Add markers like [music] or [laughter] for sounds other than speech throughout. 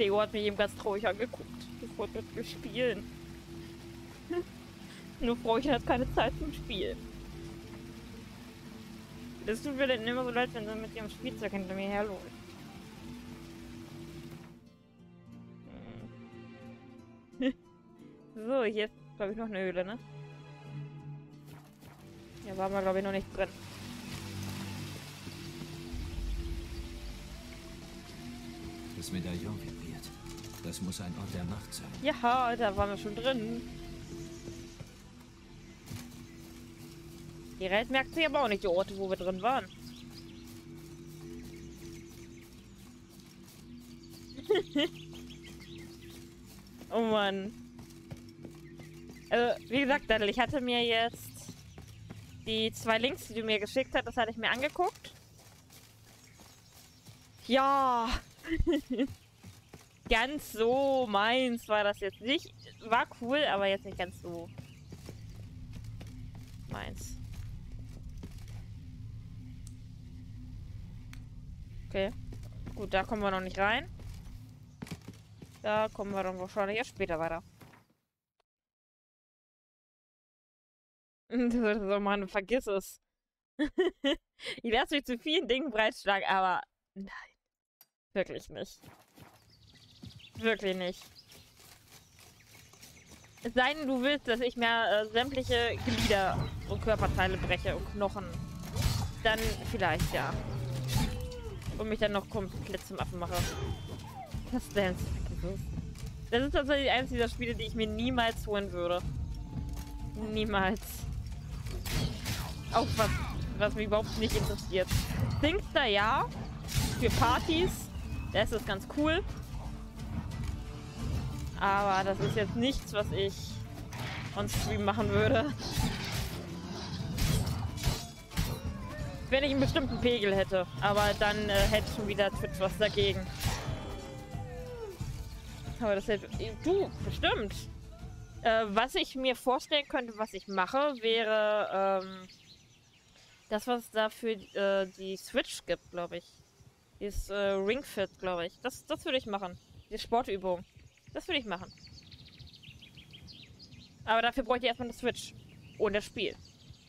Leo hat mich eben ganz traurig angeguckt. Ich wollte mit mir spielen. [laughs] Nur Frauchen hat keine Zeit zum Spielen. Das tut mir dann immer so leid, wenn sie mit ihrem Spielzeug hinter mir herläuft. Hm. [laughs] so, hier ist, glaube ich, noch eine Höhle, ne? Hier waren wir, glaube ich, noch nicht drin. Das Medaillon vibriert. Das muss ein Ort der Macht sein. Ja, da waren wir schon drin. Die Welt merkt sich aber auch nicht die Orte, wo wir drin waren. [laughs] oh Mann. Also, wie gesagt, Daddel, ich hatte mir jetzt die zwei Links, die du mir geschickt hast, das hatte ich mir angeguckt. Ja. [laughs] ganz so meins war das jetzt nicht. War cool, aber jetzt nicht ganz so meins. Okay. Gut, da kommen wir noch nicht rein. Da kommen wir dann wahrscheinlich erst später weiter. [laughs] So, Mann, vergiss es. [laughs] ich lasse mich zu vielen Dingen breitschlagen, aber nein. Wirklich nicht. Wirklich nicht. Es sei denn, du willst, dass ich mir äh, sämtliche Glieder und Körperteile breche und Knochen. Dann vielleicht, ja. Und mich dann noch komplett zum Affen mache. Das Dance. Das ist tatsächlich eines dieser Spiele, die ich mir niemals holen würde. Niemals. Auch was, was mich überhaupt nicht interessiert. Thinkster ja. Für Partys. Das ist ganz cool. Aber das ist jetzt nichts, was ich on Stream machen würde. Wenn ich einen bestimmten Pegel hätte. Aber dann äh, hätte schon wieder Twitch was dagegen. Aber das hätte... Du, bestimmt. Äh, was ich mir vorstellen könnte, was ich mache, wäre ähm, das, was es da für äh, die Switch gibt, glaube ich. Dieses äh, Ringfit, glaube ich. Das, das würde ich machen. Die Sportübung. Das würde ich machen. Aber dafür bräuchte ich erstmal eine Switch. Und das Spiel.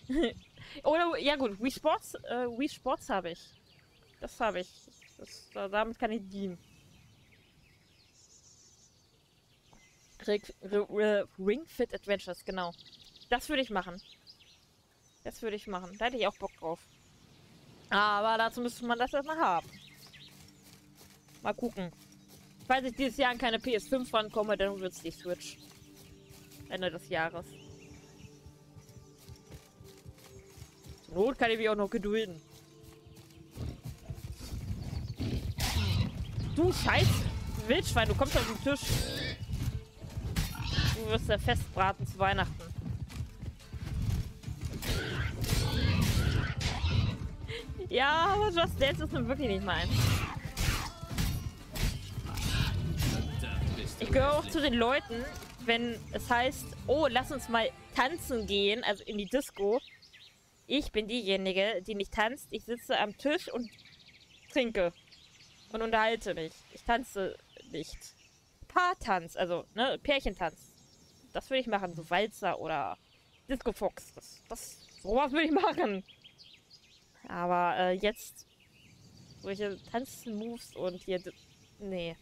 [laughs] Oder, ja gut, Wii Sports, äh, Wii Sports habe ich. Das habe ich. Das, damit kann ich dienen. Ring Fit Adventures, genau. Das würde ich machen. Das würde ich machen. Da hätte ich auch Bock drauf. Aber dazu müsste man das erstmal haben. Mal gucken. Falls ich dieses Jahr an keine PS5 rankomme, dann wird es die Switch. Ende des Jahres. Zur Not kann ich mich auch noch gedulden. Du scheiß Wildschwein, du kommst auf den Tisch. Du wirst ja festbraten zu Weihnachten. Ja, aber Just Dance ist nun wirklich nicht meins. Gehöre auch zu den Leuten, wenn es heißt, oh, lass uns mal tanzen gehen, also in die Disco. Ich bin diejenige, die nicht tanzt. Ich sitze am Tisch und trinke. Und unterhalte mich. Ich tanze nicht. Paartanz, also, ne, Pärchentanz. Das würde ich machen. So Walzer oder Disco Fox. Das, das, sowas würde ich machen. Aber äh, jetzt solche Tanzmoves und hier... Nee.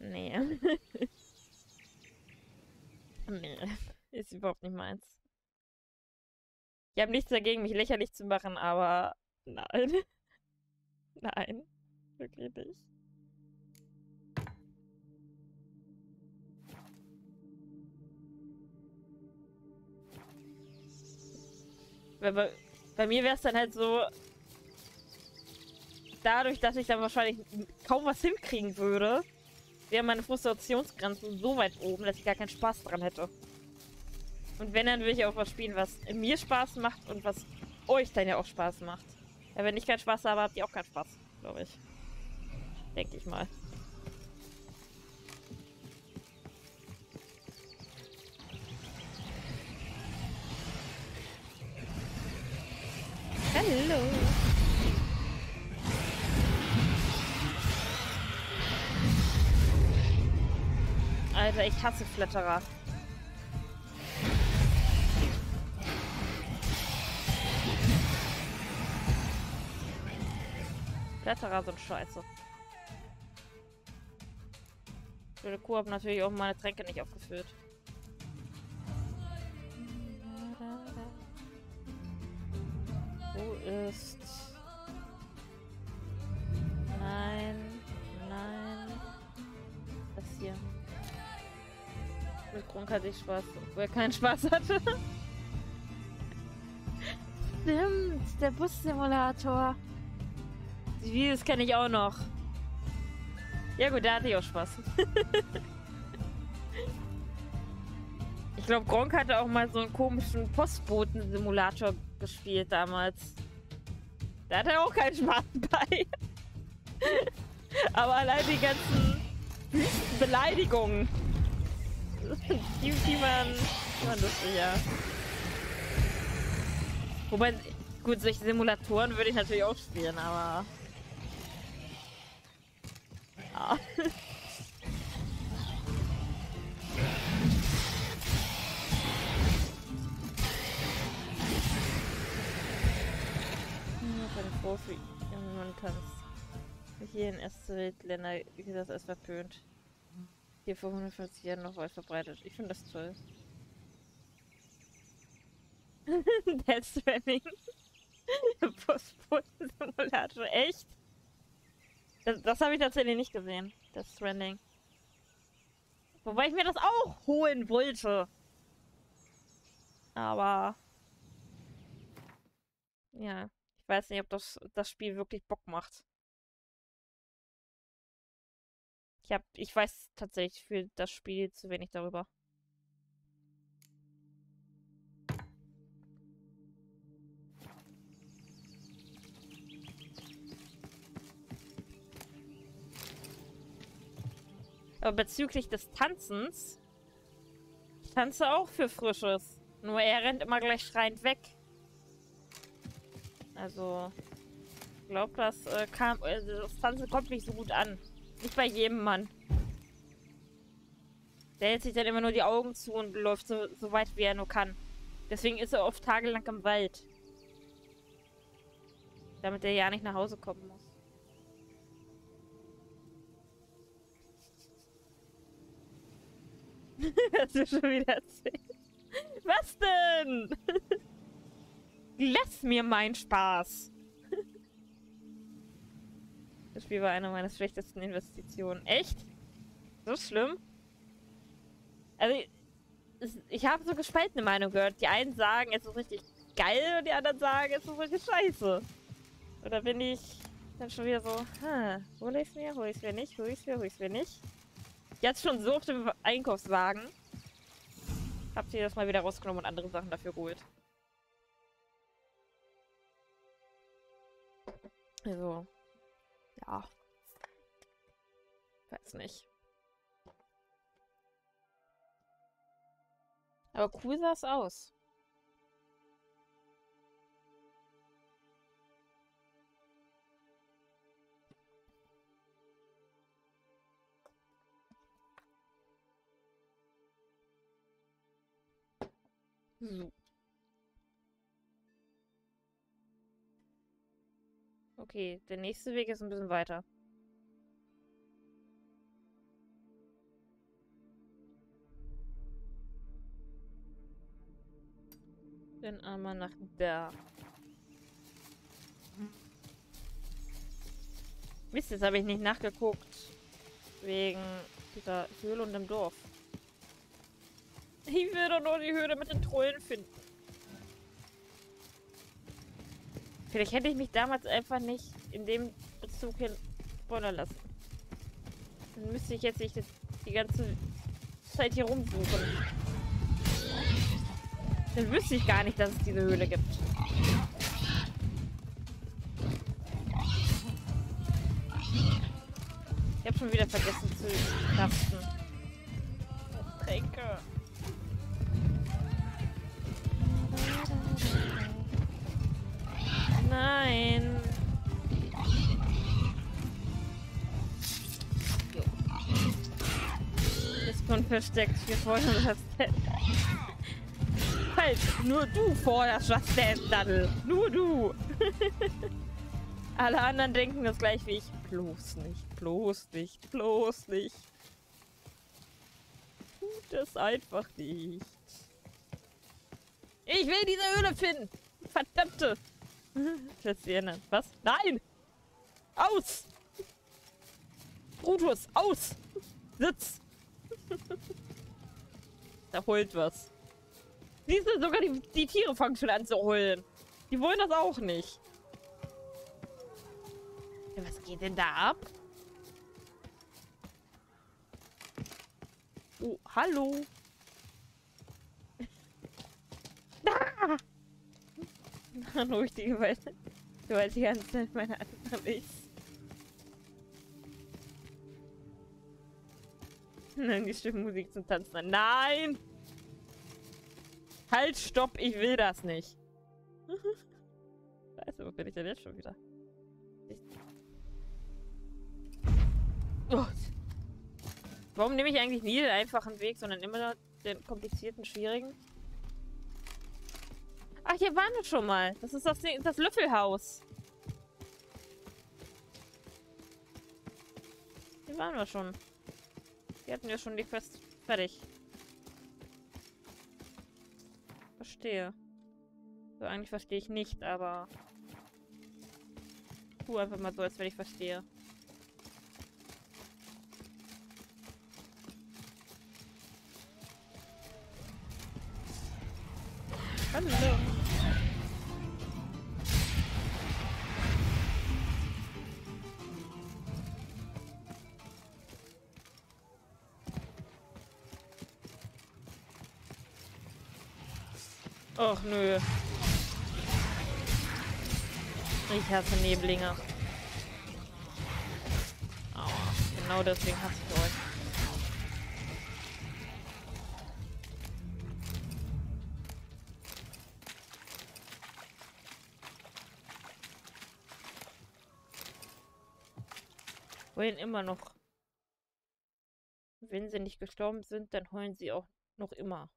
Nee. [laughs] nee. Ist überhaupt nicht meins. Ich habe nichts dagegen, mich lächerlich zu machen, aber nein. [laughs] nein. Wirklich nicht. Bei, bei mir wäre es dann halt so, dadurch, dass ich dann wahrscheinlich kaum was hinkriegen würde, wäre meine Frustrationsgrenze so weit oben, dass ich gar keinen Spaß dran hätte. Und wenn, dann will ich auch was spielen, was mir Spaß macht und was euch dann ja auch Spaß macht. Ja, wenn ich keinen Spaß habe, habt ihr auch keinen Spaß, glaube ich. Denke ich mal. Ich hasse Flatterer. Flatterer sind scheiße. Blöde Kuh habe natürlich auch meine Tränke nicht aufgefüllt. Hatte ich Spaß, obwohl er keinen Spaß hatte. Stimmt, der Bussimulator. Die Videos kenne ich auch noch. Ja gut, da hatte ich auch Spaß. ich glaube, Gronk hatte auch mal so einen komischen Postboten-Simulator gespielt damals. Da hat er auch keinen Spaß bei. Aber allein die ganzen Beleidigungen, die, die waren, lustig, ja. Wobei, gut, solche Simulatoren würde ich natürlich auch spielen, aber... Ja. [laughs] Von Profi, man kann es. Hier in erste Weltländer wie das als verpönt. Hier vor 150 Jahren noch weit verbreitet. Ich finde das toll. [laughs] Death Stranding. [laughs] Postboten-Simulator. Echt? Das, das habe ich tatsächlich nicht gesehen. Death Stranding. Wobei ich mir das auch holen wollte. Aber... Ja, ich weiß nicht, ob das, das Spiel wirklich Bock macht. Ich hab, ich weiß tatsächlich für das Spiel zu wenig darüber. Aber bezüglich des Tanzens, ich tanze auch für Frisches. Nur er rennt immer gleich schreiend weg. Also, ich glaube, das äh, kam, äh, das Tanzen kommt nicht so gut an. Nicht bei jedem Mann. Der hält sich dann immer nur die Augen zu und läuft so, so weit, wie er nur kann. Deswegen ist er oft tagelang im Wald. Damit er ja nicht nach Hause kommen muss. [laughs] Hast du schon wieder erzählt? Was denn? [laughs] Lass mir meinen Spaß. Das Spiel war eine meiner schlechtesten Investitionen. Echt? So schlimm? Also, ich habe so gespaltene Meinung gehört. Die einen sagen, es ist richtig geil und die anderen sagen, es ist richtig scheiße. Oder bin ich dann schon wieder so, hm, hol ich's mir, hol ich's mir nicht, hol ich's mir, hol ich's mir nicht. Jetzt schon so auf dem Einkaufswagen. Habt ihr das mal wieder rausgenommen und andere Sachen dafür geholt. Also, ja. Weiß nicht. Aber cool sah es aus. So. Okay, der nächste Weg ist ein bisschen weiter. Dann einmal nach da. Mist, jetzt habe ich nicht nachgeguckt. Wegen dieser Höhle und dem Dorf. Ich will doch nur die Höhle mit den Trollen finden. Vielleicht hätte ich mich damals einfach nicht in dem Bezug hin spoilern lassen. Dann müsste ich jetzt nicht die ganze Zeit hier rumsuchen. Dann wüsste ich gar nicht, dass es diese Höhle gibt. Ich habe schon wieder vergessen zu craften. Tränke. Nein. Jo. Das Und versteckt. Wir fordern das Stand. Halt, nur du forderst das Daddel. Nur du. [laughs] Alle anderen denken das gleich wie ich. Bloß nicht, bloß nicht, bloß nicht. Tut es einfach nicht. Ich will diese Höhle finden. Verdammte. Jetzt sie ändern. Was? Nein! Aus! Brutus, aus! Sitz! [laughs] da heult was. Siehst du, sogar die, die Tiere fangen schon an zu heulen. Die wollen das auch nicht. Ja, was geht denn da ab? Oh, hallo. [laughs] Ah! Ruhig die Gewalt. Gewalt die ganze Zeit meine anderen ist. Nein, die Stimmmusik zum Tanzen. Nein! Halt, stopp, ich will das nicht. Scheiße, [laughs] wo bin ich denn jetzt schon wieder? Oh. Warum nehme ich eigentlich nie den einfachen Weg, sondern immer den komplizierten, schwierigen? Ach, hier waren wir schon mal. Das ist das, das Löffelhaus. Hier waren wir schon. Hier hatten wir schon die Quest fertig. Verstehe. So, eigentlich verstehe ich nicht, aber... Tu einfach mal so, als wenn ich verstehe. Hallo. Och nö. Ich hasse Neblinge. Aua, genau deswegen hasse ich euch. Heulen immer noch. Wenn sie nicht gestorben sind, dann heulen sie auch noch immer.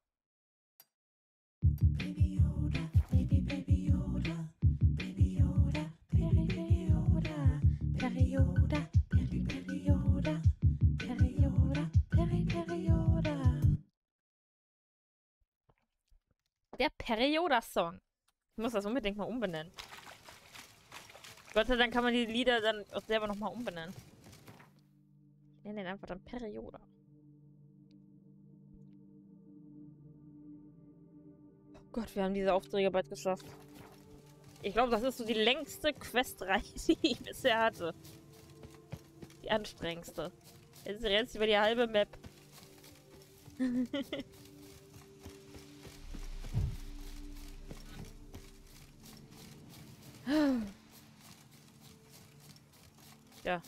Der Perioda-Song. Ich muss das unbedingt mal umbenennen. Gott sei Dank kann man die Lieder dann auch selber nochmal umbenennen. Ich nenne den einfach dann Perioda. Oh Gott, wir haben diese Aufträge bald geschafft. Ich glaube, das ist so die längste Questreihe, [laughs] die ich bisher hatte. Die anstrengendste. Jetzt rennst du über die halbe Map. [laughs] ja,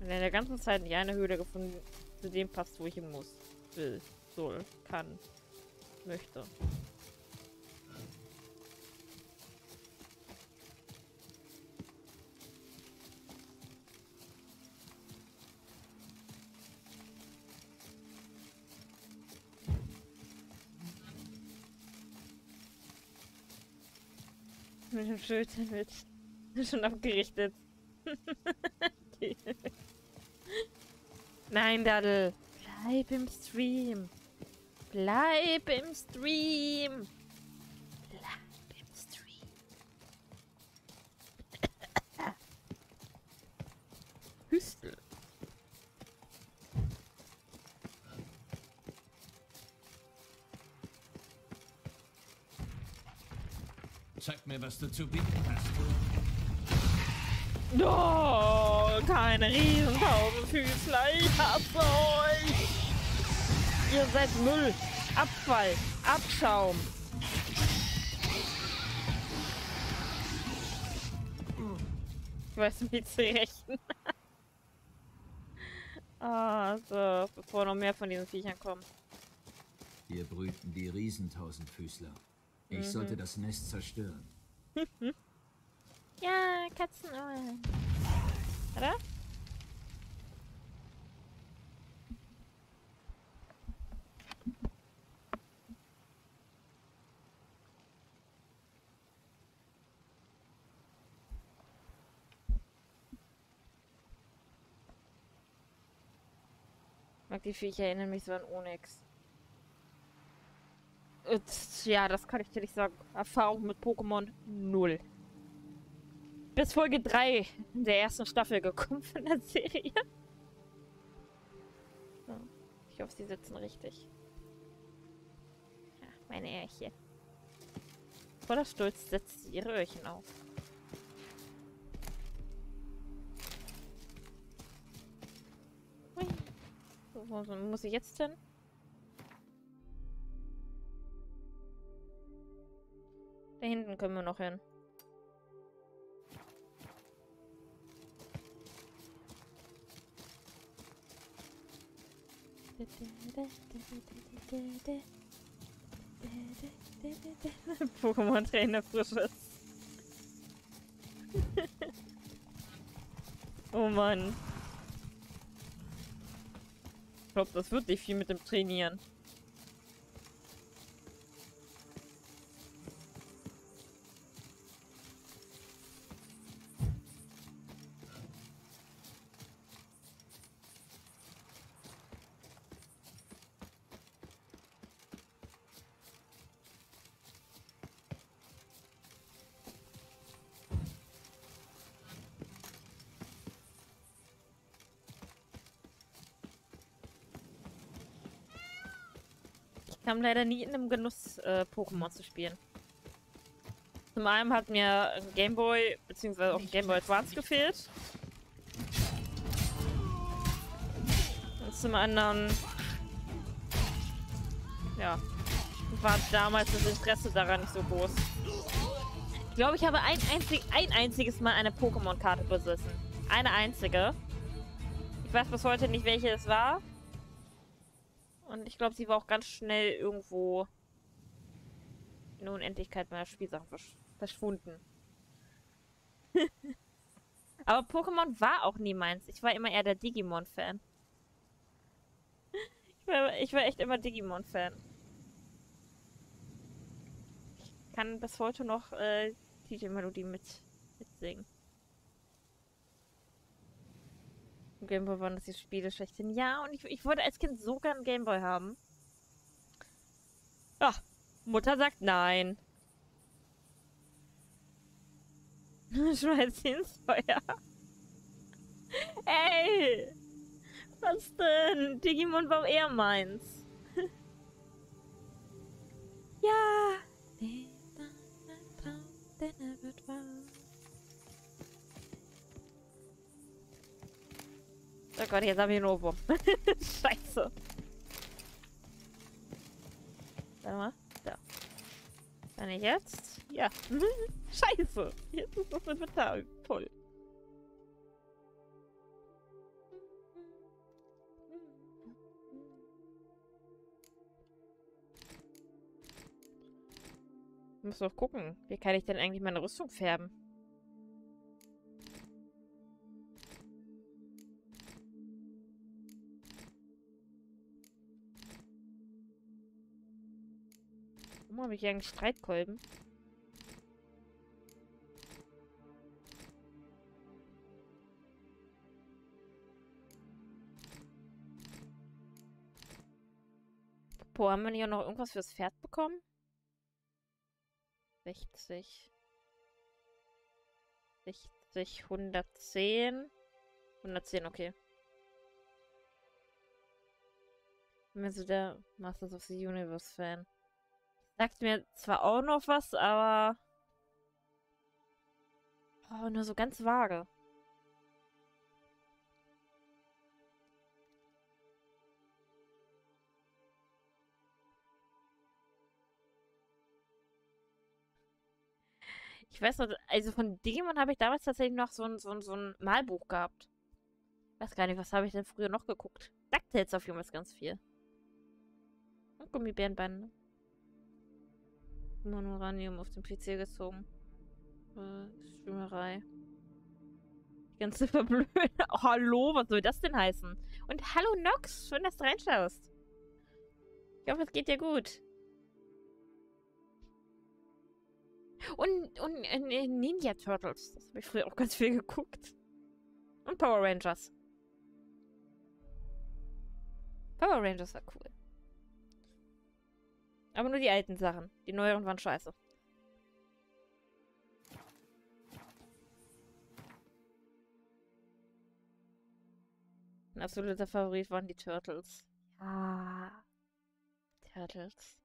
in der ganzen Zeit nicht eine Höhle gefunden, zu dem passt, wo ich hin muss. Will, soll, kann, möchte. Mit dem Schild wird [laughs] schon abgerichtet. okay. Nein, Daddel. Bleib im Stream. Bleib im Stream. Bleib im Stream. Hüstel. Zeig mir, was du zu bieten hast. Oh, keine Riesentausendfüßler. Ich hasse euch. Ihr seid Müll. Abfall. Abschaum. Ich weiß nicht, wie zu rechnen. [laughs] ah, so, bevor noch mehr von diesen Viechern kommen. Hier brüten die Riesentausendfüßler. Ich Mhm. sollte das Nest zerstören. [laughs] Ja, Katzenohren. Oder? Mag die Viecher erinnern mich so an Onyx. Äh, ja, das kann ich dir nicht sagen. Erfahrung mit Pokémon null. Bis Folge 3 der ersten Staffel gekommen von der Serie. So. Ich hoffe, sie sitzen richtig. Ja, meine Ährchen. Voller Stolz setzt sie ihre Öhrchen auf. Wo muss ich jetzt hin? Da hinten können wir noch hin. Pokémon Trainer frisches. [laughs] oh Mann. Ich glaube, das wird nicht viel mit dem Trainieren. Kam leider nie in einem Genuss, äh, Pokémon zu spielen. Zum einen hat mir ein Gameboy, beziehungsweise auch ein Gameboy Advance gefehlt. Und zum anderen, ja, war damals das Interesse daran nicht so groß. Ich glaube, ich habe ein, einzig, ein einziges Mal eine Pokémon-Karte besessen. Eine einzige. Ich weiß bis heute nicht, welche es war. Und ich glaube, sie war auch ganz schnell irgendwo in der Unendlichkeit meiner Spielsachen versch verschwunden. [laughs] Aber Pokémon war auch nie meins. Ich war immer eher der Digimon-Fan. [laughs] Ich war, ich war echt immer Digimon-Fan. Ich kann bis heute noch äh, die Melodie mit, mitsingen. Gameboy waren das die Spiele schlechthin. Ja, und ich, ich wollte als Kind so gern Gameboy haben. Ja, Mutter sagt nein. [laughs] Schmeiß ins Feuer. [laughs] Ey! Was denn? Digimon war eher meins. [laughs] ja! Traum, denn er wird wahr. Oh Gott, jetzt habe ich einen Ohrwurm. [laughs] Scheiße. Warte mal. Da. Kann ich jetzt? Ja. [laughs] Scheiße. Jetzt ist das Inventar voll. Ich muss doch gucken. Wie kann ich denn eigentlich meine Rüstung färben? Warum habe ich hier einen Streitkolben? Boah, haben wir hier noch irgendwas fürs Pferd bekommen? 60. 60, 110. 110, okay. Ich bin so der Masters of the Universe Fan. Sagt mir zwar auch noch was, aber... Oh, nur so ganz vage. Ich weiß noch, also von Digimon habe ich damals tatsächlich noch so ein, so, ein, so ein Malbuch gehabt. Ich weiß gar nicht, was habe ich denn früher noch geguckt? jetzt auf jeden Fall ganz viel. Und Gummibärenbande. Monoranium auf dem PC gezogen. Äh, Streamerei. Die ganze [laughs] verblöde. Oh, hallo, was soll das denn heißen? Und hallo Nox, schön, dass du reinschaust. Ich hoffe, es geht dir gut. Und, und äh, Ninja Turtles. Das habe ich früher auch ganz viel geguckt. Und Power Rangers. Power Rangers war cool. Aber nur die alten Sachen. Die neueren waren scheiße. Mein absoluter Favorit waren die Turtles. Ja. Turtles.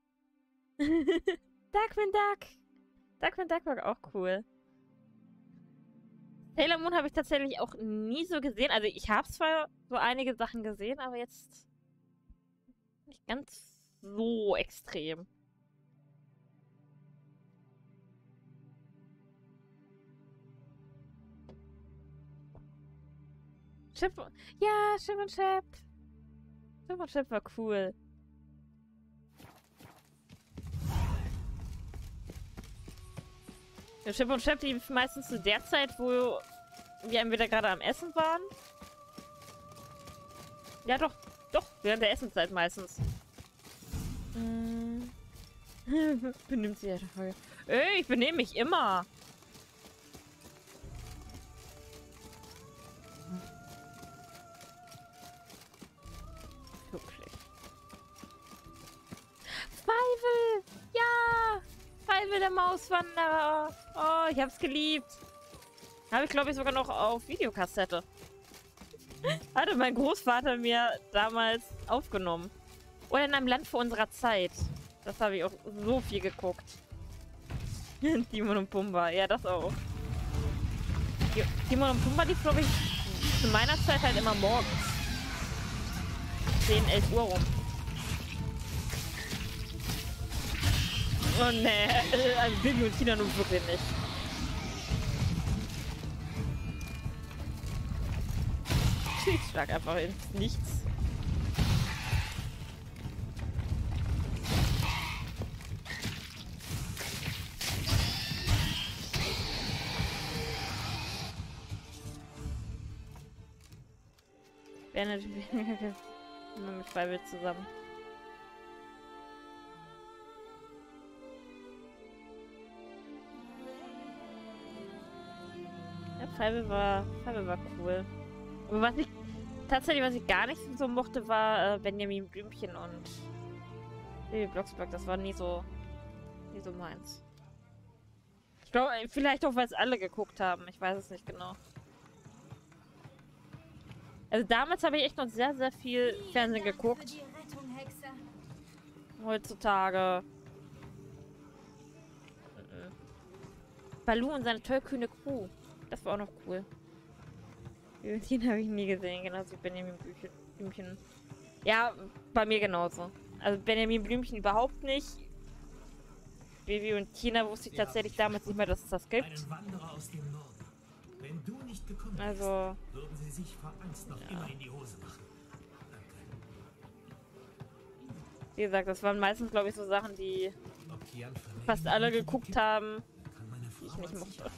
Darkwing [laughs] Duck! Darkwing Duck war auch cool. Sailor Moon habe ich tatsächlich auch nie so gesehen. Also ich habe zwar so einige Sachen gesehen, aber jetzt nicht ganz so extrem. Chip. Ja, Chip und Chip. Chip und Chip war cool. Ja, Chip und Chip lief meistens zu der Zeit, wo wir entweder gerade am Essen waren. Ja, doch. Doch, während der Essenszeit meistens. Hm. [laughs] Benimmt sich ja dafür. Ey, ich benehme mich immer. Wirklich. Feivel! Ja! Feivel, der Mauswanderer! Oh, ich hab's geliebt. Habe ich, glaube ich, sogar noch auf Videokassette. [laughs] Hatte mein Großvater mir damals aufgenommen. Oder in einem Land vor unserer Zeit. Das habe ich auch so viel geguckt. [laughs] Timon und Pumba. Ja, das auch. Timon und Pumba lief, glaube ich, zu meiner Zeit halt immer morgens. 10, 11 Uhr rum. Oh ne, [laughs] also Bibi und Tina nun wirklich nicht. Ich schlag einfach ins Nichts. Natürlich [laughs] immer mit Freiwild zusammen. Ja, Freiwild war, Freiwild war cool. Aber was ich tatsächlich, was ich gar nicht so mochte, war äh, Benjamin Blümchen und Baby Blocksberg. Das war nie so, nie so meins. Ich glaube, vielleicht auch, weil es alle geguckt haben. Ich weiß es nicht genau. Also damals habe ich echt noch sehr, sehr viel Fernsehen geguckt. Heutzutage. Balu und seine tollkühne Crew. Das war auch noch cool. Den habe ich nie gesehen, genauso wie Benjamin Blümchen. Ja, bei mir genauso. Also Benjamin Blümchen überhaupt nicht. Baby und Tina wusste ich tatsächlich damals nicht mehr, dass es das gibt. Also. Würden Sie sich vor Angst noch ja. immer in die Hose machen. Wie gesagt, das waren meistens, glaube ich, so Sachen, die fast alle geguckt haben, die ich nicht mochte.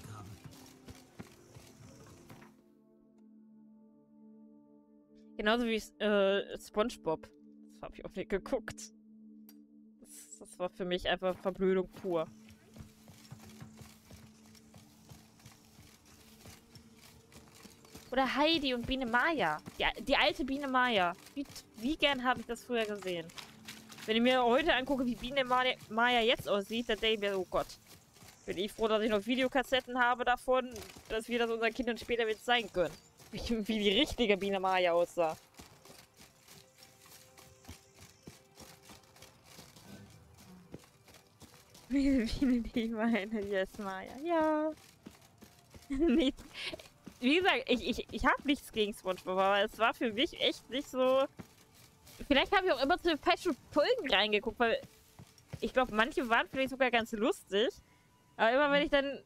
Genauso wie äh, SpongeBob. Das habe ich auch nicht geguckt. Das, das war für mich einfach Verblödung pur. Oder Heidi und Biene Maya. Die, die alte Biene Maya. Wie, wie gern habe ich das früher gesehen. Wenn ich mir heute angucke, wie Biene Maya jetzt aussieht, dann denke ich mir, oh Gott. Bin ich froh, dass ich noch Videokassetten habe davon, dass wir das unseren Kindern später mit zeigen können. [laughs] Wie, wie die richtige Biene Maya aussah. [laughs] Wie Biene, die meine, yes, Maya. Ja. [laughs] Nicht, wie gesagt, ich, ich, ich habe nichts gegen Spongebob, aber es war für mich echt nicht so... Vielleicht habe ich auch immer zu den falschen Folgen reingeguckt, weil ich glaube, manche waren vielleicht sogar ganz lustig. Aber immer wenn ich dann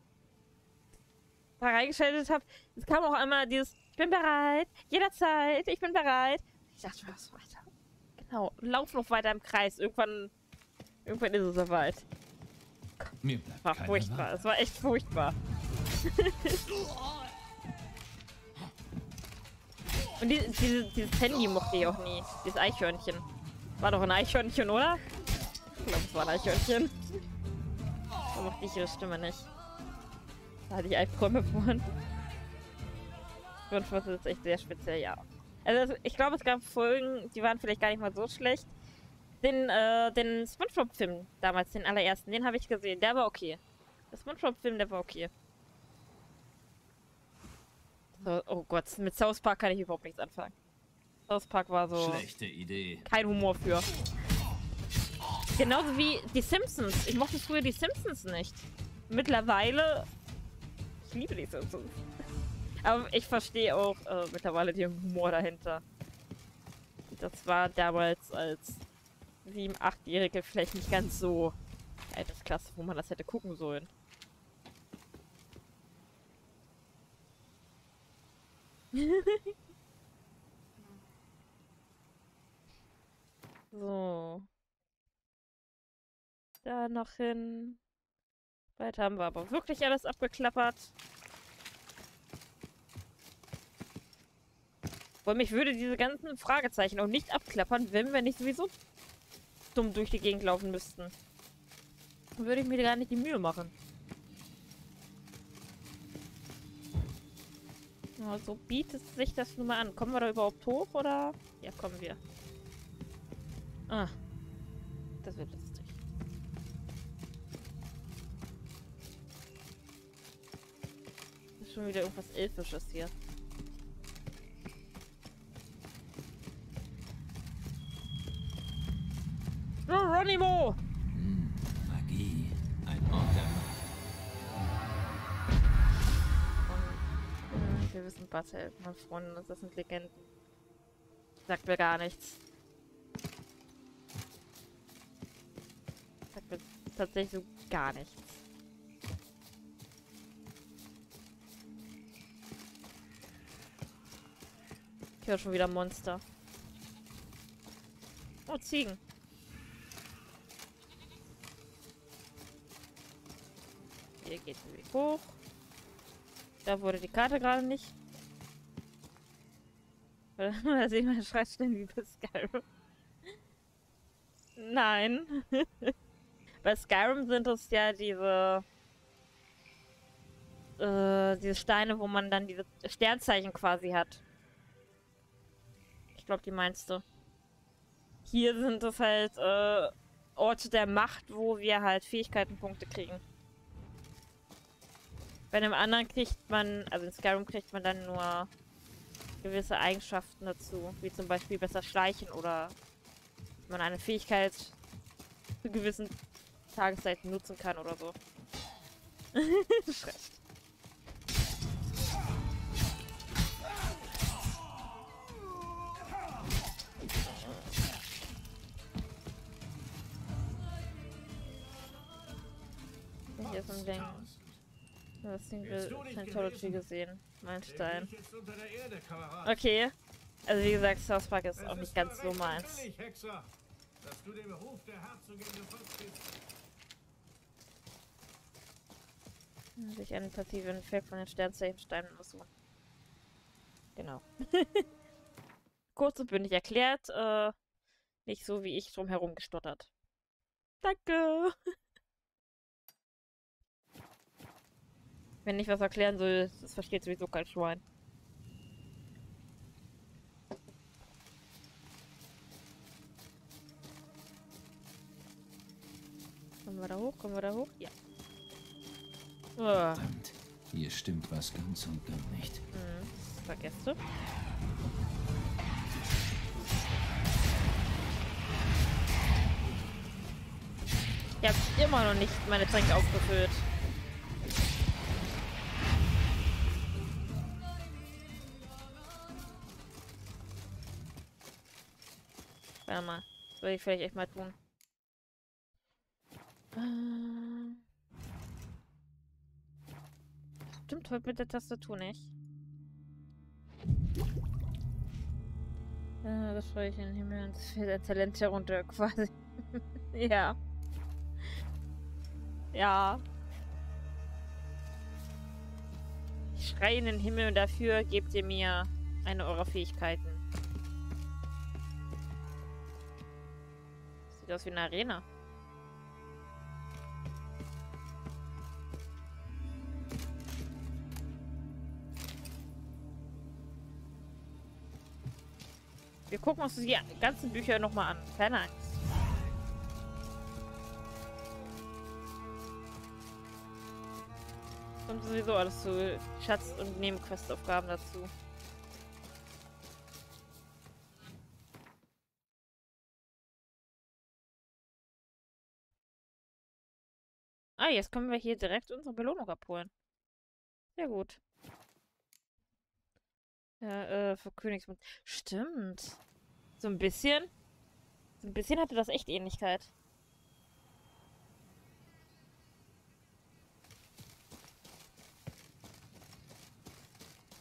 da reingeschaltet habe, es kam auch einmal dieses, ich bin bereit, jederzeit, ich bin bereit. Ich dachte, was weiter? Genau, lauf noch weiter im Kreis. Irgendwann, irgendwann ist es soweit. Mir bleibt war furchtbar, es war echt furchtbar. [laughs] [laughs] Und die, diese, dieses Handy mochte ich auch nie. Dieses Eichhörnchen. War doch ein Eichhörnchen, oder? Ich glaube, es war ein Eichhörnchen. Da mochte ich ihre Stimme nicht. Da hatte ich Albträume. Und was ist echt sehr speziell, ja. Also ich glaube, es gab Folgen, die waren vielleicht gar nicht mal so schlecht. Den, äh, den Spongebob-Film damals, den allerersten, den habe ich gesehen. Der war okay. Der Spongebob-Film, der war okay. So, oh Gott, mit South Park kann ich überhaupt nichts anfangen. South Park war so... Schlechte Idee. Kein Humor für. Genauso wie die Simpsons. Ich mochte früher die Simpsons nicht. Mittlerweile... Ich liebe die Simpsons. [laughs] Aber ich verstehe auch äh, mittlerweile den Humor dahinter. Das war damals als 7-, 8-Jährige vielleicht nicht ganz so Altersklasse, wo man das hätte gucken sollen. [laughs] so. Da noch hin. Weiter haben wir aber wirklich alles abgeklappert. Weil mich würde diese ganzen Fragezeichen auch nicht abklappern, wenn wir nicht sowieso dumm durch die Gegend laufen müssten. Dann würde ich mir gar nicht die Mühe machen. Ja, so bietet sich das nun mal an. Kommen wir da überhaupt hoch, oder? Ja, kommen wir. Ah. Das wird lustig. Das ist schon wieder irgendwas Elfisches hier. Geronimo! Wir wissen Battle, mein Freund, das sind Legenden. Sagt mir gar nichts. Sagt mir tatsächlich so gar nichts. Ich höre schon wieder Monster. Oh, Ziegen. Hier geht der Weg hoch. Da wurde die Karte gerade nicht. [laughs] Da sehen wir Schreibstellen wie bei Skyrim. Nein. [laughs] bei Skyrim sind es ja diese äh, diese Steine, wo man dann diese Sternzeichen quasi hat. Ich glaube, die meinst du. Hier sind es halt äh, Orte der Macht, wo wir halt Fähigkeitenpunkte kriegen. Bei einem anderen kriegt man, also in Skyrim kriegt man dann nur gewisse Eigenschaften dazu, wie zum Beispiel besser schleichen oder man eine Fähigkeit zu gewissen Tageszeiten nutzen kann oder so. [laughs] Schrecht. Hier ist ein Ding. Du hast Single Scientology gesehen. Meilenstein. Okay. Also wie gesagt, South Park ist auch nicht ganz so meins. Sich einen passiven Effekt von den Sternzeichensteinen so. Genau. [laughs] Kurz und bündig erklärt, äh, nicht so wie ich drum herum gestottert. Danke! [laughs] Wenn ich was erklären soll, das versteht sowieso kein Schwein. Kommen wir da hoch? Kommen wir da hoch? Ja. Verdammt. Hier stimmt was ganz und gar nicht. Hm. Vergesst du? Ich habe immer noch nicht meine Tränke aufgefüllt. Warte mal. Das würde ich vielleicht echt mal tun. Ähm. Stimmt heute mit der Tastatur nicht. Äh, das schreibe ich in den Himmel und es fällt ein Talent herunter, [laughs] quasi. ja. Ja. Ich schreie in den Himmel und dafür gebt ihr mir eine eurer Fähigkeiten. Sieht aus wie eine Arena. Wir gucken uns die ganzen Bücher nochmal an. Keine Angst. Kommt sowieso alles zu Schatz- und Nebenquestaufgaben dazu. Jetzt können wir hier direkt unsere Belohnung abholen. Sehr gut. Ja, äh, für Königsmund. Stimmt. So ein bisschen. So ein bisschen hatte das echt Ähnlichkeit.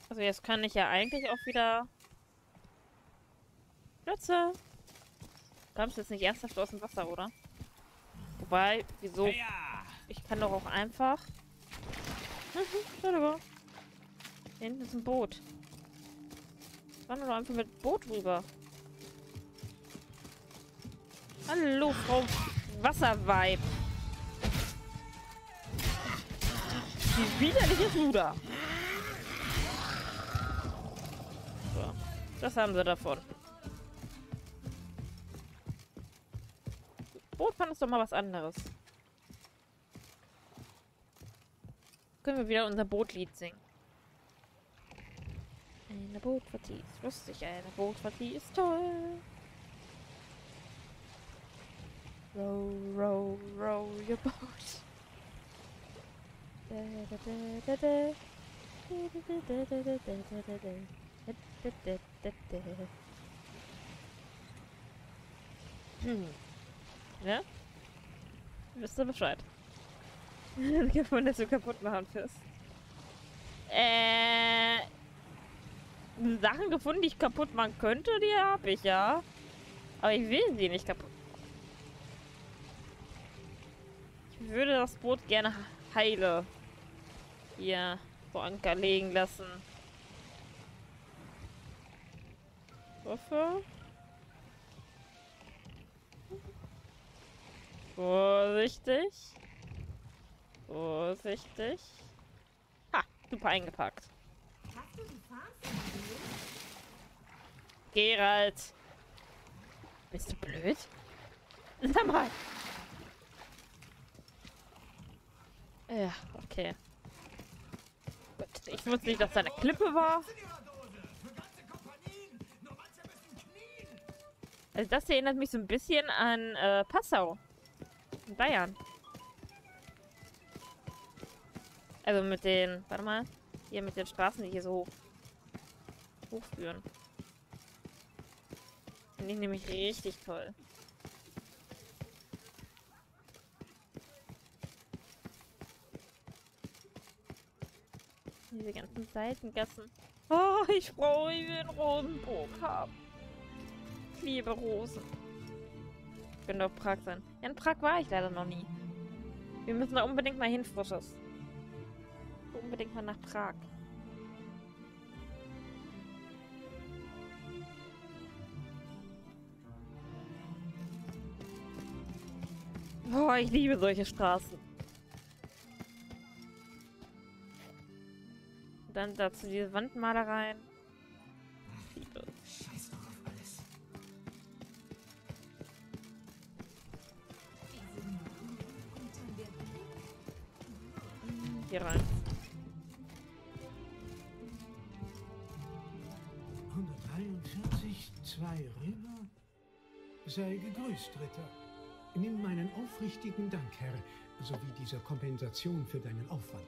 Also jetzt kann ich ja eigentlich auch wieder... Plötze! Kommst jetzt nicht ernsthaft aus dem Wasser, oder? Wobei, wieso? Ich kann doch auch einfach... [laughs] Hier hinten ist ein Boot. Fahren wir doch einfach mit Boot rüber. Hallo, Frau Wasserweib. Wie widerliches Ruder. So, das haben sie davon. Bootfahren ist doch mal was anderes. Können wir wieder unser Bootlied singen. Eine Bootpartie ist lustig, eine Bootpartie ist toll. Row, row, row your boat. Da, da, da, da, da. Hm. Ja? Wisst ihr Bescheid? Gefunden, dass du kaputt machen wirst. Äh. Sachen gefunden, die ich kaputt machen könnte, die habe ich ja. Aber ich will sie nicht kaputt. Ich würde das Boot gerne heile hier vor Anker legen lassen. Hoffe. Vorsichtig. Vorsichtig. Ha, super eingepackt. Gerald. Bist du blöd? [laughs] Sag mal. Ja, okay. Gut, ich wusste nicht, dass da eine Klippe war. Also das erinnert mich so ein bisschen an äh, Passau. In Bayern. Also mit den, warte mal, hier mit den Straßen, die hier so hoch, hochführen. Finde ich nämlich richtig toll. Diese ganzen Seitengassen. [laughs] Oh, ich freue mich, einen Rosenburg haben. Ich liebe Rosen. Könnte auch Prag sein. Ja, in Prag war ich leider noch nie. Wir müssen da unbedingt mal hin, Frisches. Unbedingt mal nach Prag. Boah, ich liebe solche Straßen. Dann dazu diese Wandmalereien. Sei gegrüßt, Ritter. Nimm meinen aufrichtigen Dank, Herr, sowie diese Kompensation für deinen Aufwand.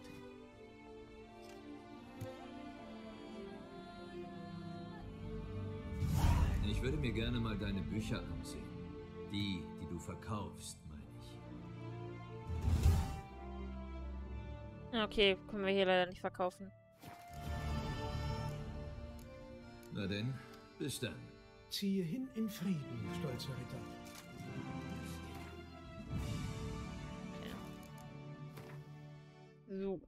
Ich würde mir gerne mal deine Bücher ansehen. Die, die du verkaufst, meine ich. Okay, können wir hier leider nicht verkaufen. Na denn, bis dann. Ziehe hin in Frieden, stolzer Ritter. So.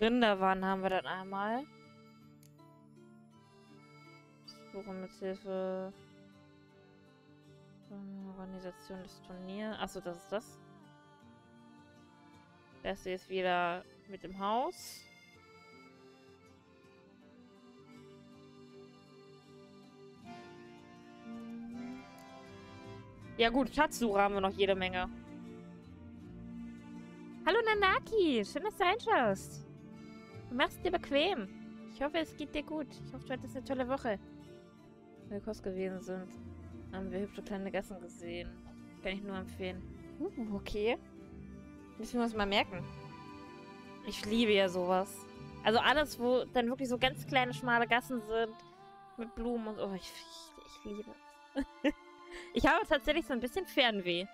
Rinderwann haben wir dann einmal. Suche mit Hilfe. Organisation des Turniers. Achso, das ist das. Das hier ist wieder mit dem Haus. Ja gut, Schatzsuche haben wir noch jede Menge. Hallo Nanaki, schön, dass du reinschaust. Du machst es dir bequem. Ich hoffe, es geht dir gut. Ich hoffe, du hattest eine tolle Woche. Wenn wir Kost gewesen sind, haben wir hübsche kleine Gassen gesehen. Kann ich nur empfehlen. Uh, okay. Müssen wir uns mal merken. Ich liebe ja sowas. Also alles, wo dann wirklich so ganz kleine, schmale Gassen sind. Mit Blumen und so. Oh, ich, ich, ich liebe es. [laughs] ich habe tatsächlich so ein bisschen Fernweh.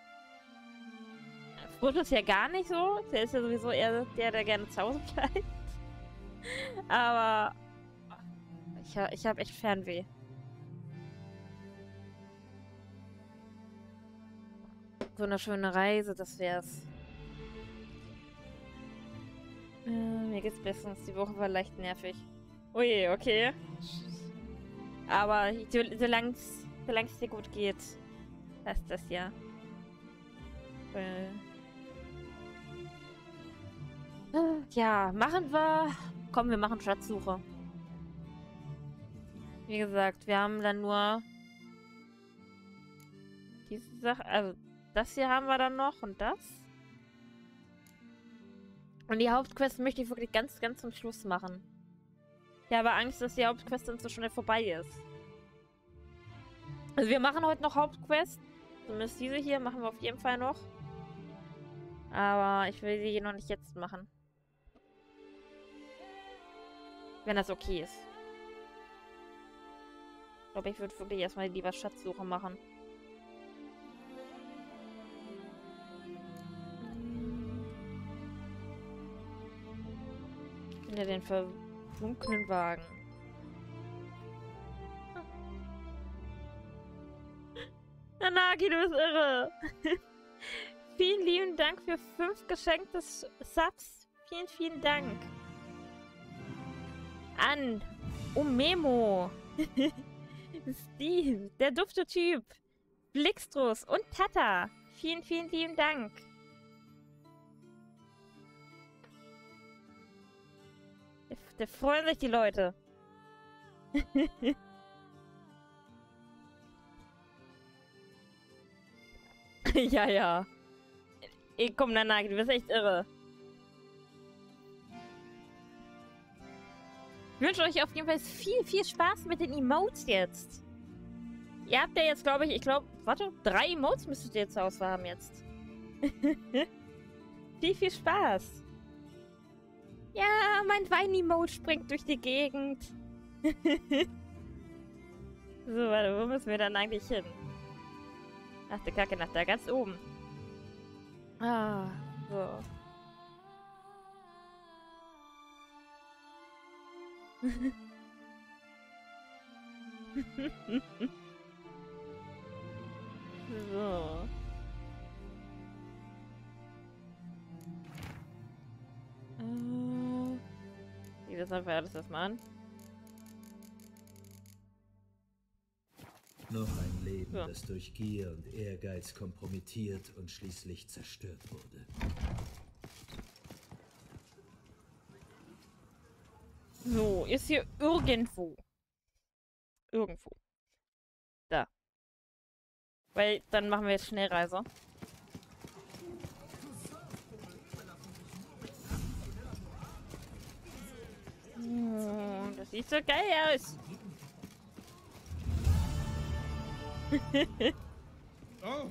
Frodo ist ja gar nicht so. Der ist ja sowieso eher der, der gerne zu Hause bleibt. [laughs] Aber ich, ich habe echt Fernweh. So eine schöne Reise, das wär's. Äh, mir geht's bestens. Die Woche war leicht nervig. Ui, okay. Aber solange es dir gut geht, passt das ja. Äh. Ja, machen wir. Komm, wir machen Schatzsuche. Wie gesagt, wir haben dann nur diese Sache. Also, das hier haben wir dann noch und das. Und die Hauptquest möchte ich wirklich ganz, ganz zum Schluss machen. Ich habe Angst, dass die Hauptquest dann so schnell vorbei ist. Also wir machen heute noch Hauptquest. Zumindest diese hier machen wir auf jeden Fall noch. Aber ich will sie hier noch nicht jetzt machen. Wenn das okay ist. Ich glaube, ich würde wirklich erstmal lieber Schatzsuche machen. Finde den versunkenen Wagen. [laughs] Nanaki, du bist irre. [laughs] vielen lieben Dank für fünf geschenkte Subs. Vielen, vielen Dank. An Umemo. [laughs] Steve, der dufte Typ. Blixtrus und Tata. Vielen, vielen lieben Dank. Da freuen sich die Leute. [laughs] ja, ja. Ey, komm, Nanaki, du bist echt irre. Ich wünsche euch auf jeden Fall viel, viel Spaß mit den Emotes jetzt. Ihr habt ja jetzt, glaube ich, ich glaube, warte, drei Emotes müsstet ihr jetzt zur haben jetzt. [laughs] viel, viel Spaß. Ja, mein Wein-Emote springt durch die Gegend. [laughs] so, warte, wo müssen wir dann eigentlich hin? Ach, der Kacke, nach da ganz oben. Ah, so. So. Äh, ich das einfach alles erstmal an. Noch ein Leben, ja. das durch Gier und Ehrgeiz kompromittiert und schließlich zerstört wurde. So, ist hier irgendwo. Irgendwo. Da. Weil dann machen wir jetzt Schnellreise. Oh, das sieht so geil aus. [laughs] oh.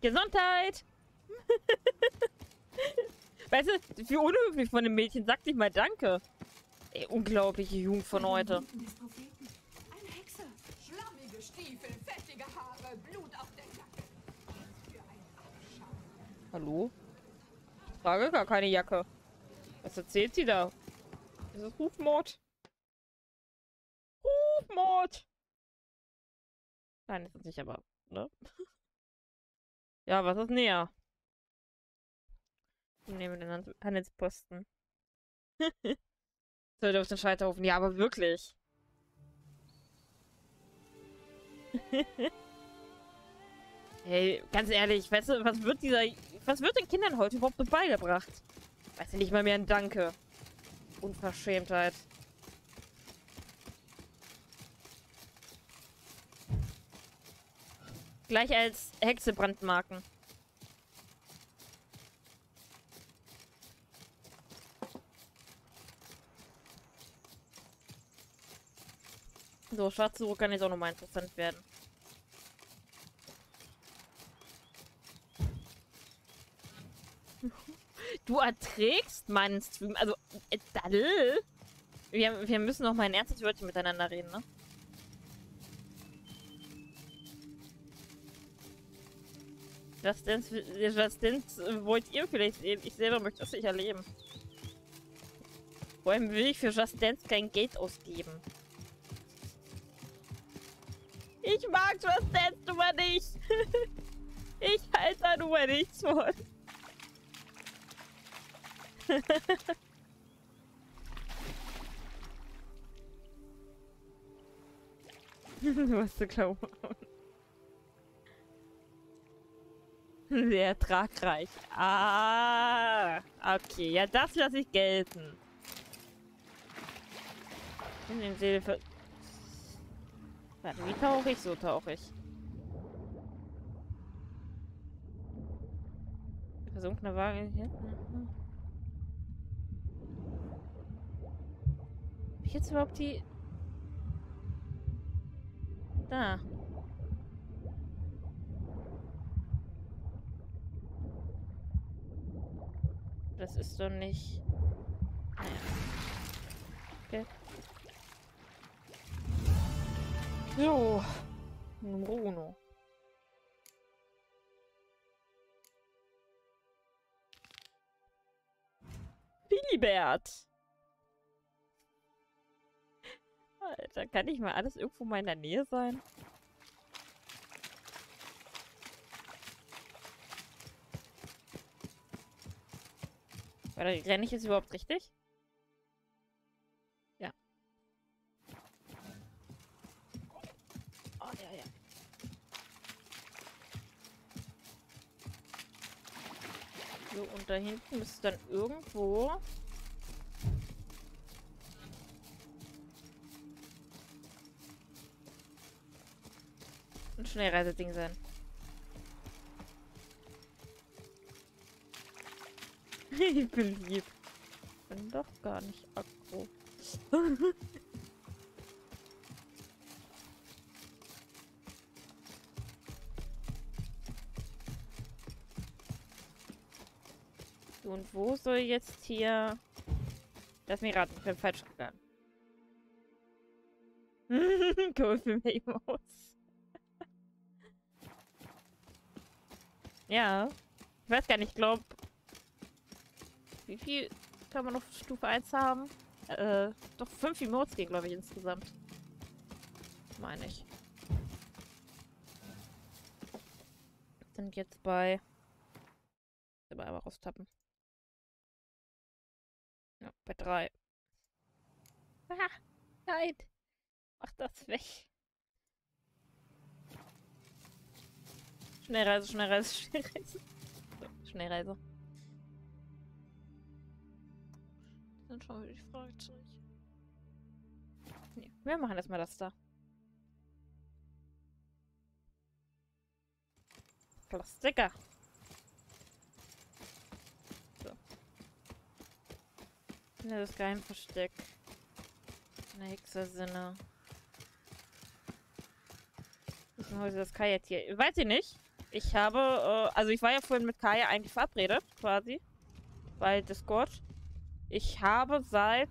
Gesundheit! [laughs] weißt du, wie unhöflich von dem Mädchen. Sag dich mal Danke. Ey, unglaubliche Jugend von heute. Hallo? Ich trage gar keine Jacke. Was erzählt sie da? Das ist Rufmord. Rufmord! Nein, das ist nicht aber, ne? [laughs] ja, was ist näher? Ich nehme den Handelsposten. [laughs] Sollte auf den Scheiterhofen. Ja, aber wirklich. [laughs] hey, ganz ehrlich, weißt du, was wird dieser. Was wird den Kindern heute überhaupt beigebracht? Weiß ja nicht mal mehr ein Danke. Unverschämtheit. Gleich als Hexe brandmarken. So, schwarze Uhr kann jetzt auch nochmal interessant werden. [laughs] Du erträgst meinen Stream. Also, äh, Daddel. Wir, wir müssen noch mal ein ernstes Wörtchen miteinander reden, ne? Just Dance, Just Dance wollt ihr vielleicht sehen. Ich selber möchte das nicht erleben. Vor allem will ich für Just Dance kein Geld ausgeben. Ich mag Just Dance Nummer nicht. [laughs] ich halte da nur nichts von. du hast du Klauen. Sehr tragreich. Ah, okay. Ja, das lasse ich gelten. In den Seele. Warte, wie tauche ich? So tauche ich. Versunkene Waage hier. Hab ich jetzt überhaupt die... Da. Das ist doch nicht... Naja. So. Bruno. Philibert. Alter, kann ich mal alles irgendwo mal in der Nähe sein? Warte, renne ich jetzt überhaupt richtig? Da hinten müsste dann irgendwo... ein Schnellreiseding sein. [laughs] ich bin lieb. Bin doch gar nicht aggro. [laughs] Wo soll jetzt hier... Lass mich raten, ich bin falsch gegangen. [laughs] mich Ja. Ich weiß gar nicht, ich glaube, wie viel kann man auf Stufe 1 haben? Äh, doch 5 Emotes gehen, glaube ich, insgesamt. Meine ich. Sind jetzt bei... Immer einmal raustappen. Ja, bei 3. Ah, nein! Mach das weg. Schnellreise, Schnellreise, [laughs] Schnellreise. So, Schnellreise. Dann schauen wir die Fragezeichen. Nee, wir machen erstmal das da. Plastiker. Ne, das Geheimversteck. Eine Hexersinne. Ist heute das Kaya-Tier? Weiß ich nicht. Ich habe, äh, also ich war ja vorhin mit Kaya eigentlich verabredet, quasi. Bei Discord. Ich habe seit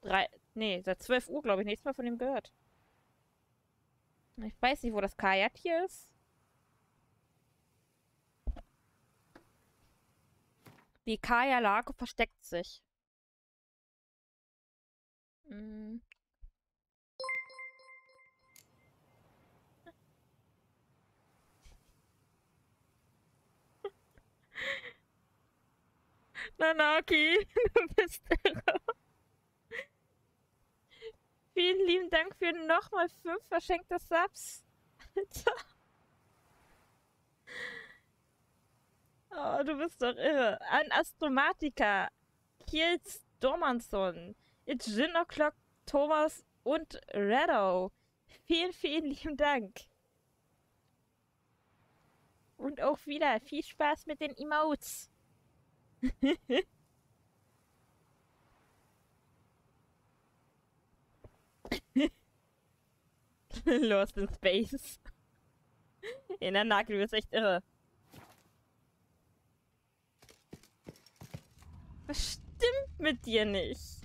drei, nee, seit 12 Uhr, glaube ich, nichts mehr von ihm gehört. Ich weiß nicht, wo das Kajak hier ist. Die Kaya-Lage versteckt sich. Hm. Nanaki, [laughs] du bist irre. Vielen lieben Dank für nochmal fünf verschenkte Subs. Alter. [laughs] Oh, du bist doch irre. An Astromatica, Kiels Dormanson, It's Gin O'Clock, Thomas und Redo. Vielen, vielen lieben Dank. Und auch wieder viel Spaß mit den Emotes. [laughs] Lost in Space. In der Nagel wird echt irre. Was stimmt mit dir nicht?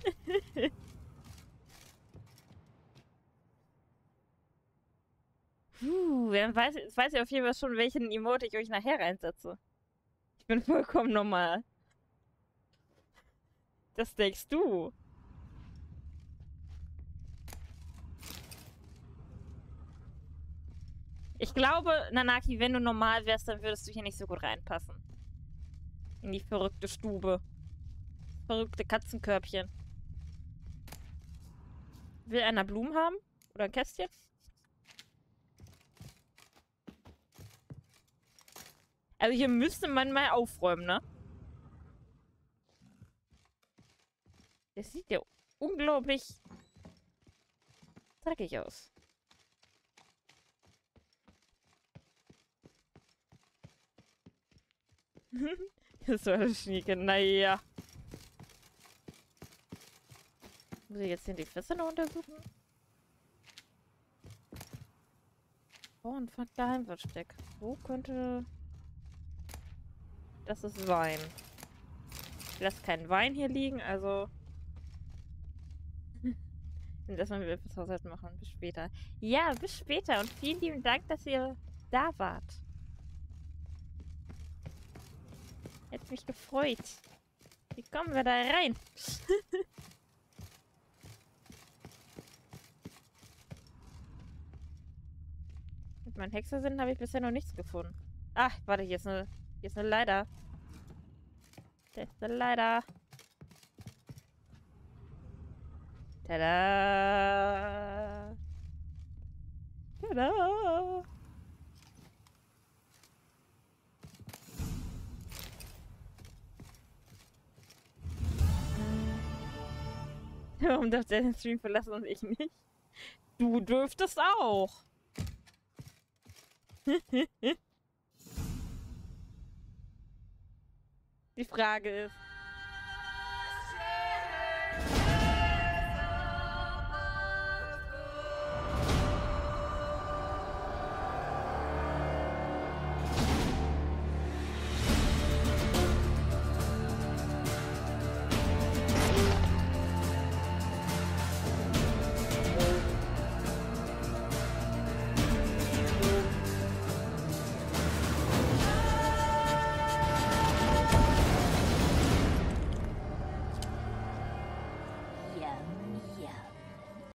Puh, dann weiß, jetzt weiß ich auf jeden Fall schon, welchen Emote ich euch nachher reinsetze. Ich bin vollkommen normal. Das denkst du. Ich glaube, Nanaki, wenn du normal wärst, dann würdest du hier nicht so gut reinpassen. In die verrückte Stube. Verrückte Katzenkörbchen. Will einer Blumen haben? Oder ein Kästchen? Also hier müsste man mal aufräumen, ne? Das sieht ja unglaublich dreckig aus. [laughs] das war das Schnieke. Naja. Muss ich jetzt hier die Fässer noch untersuchen? Oh, ein Geheimversteck. Wo könnte... Das ist Wein. Ich lasse keinen Wein hier liegen, also... [laughs] Und erstmal wieder fürs Haushalt machen. Bis später. Ja, bis später. Und vielen lieben Dank, dass ihr da wart. Hätte mich gefreut. Wie kommen wir da rein? [laughs] Meinen Hexersinn habe ich bisher noch nichts gefunden. Ach, warte, hier ist eine, hier ist eine Leiter. Da ist eine Leiter. Tada! Tada! [laughs] Warum darf der den Stream verlassen und ich nicht? Du dürftest auch. Die Frage ist,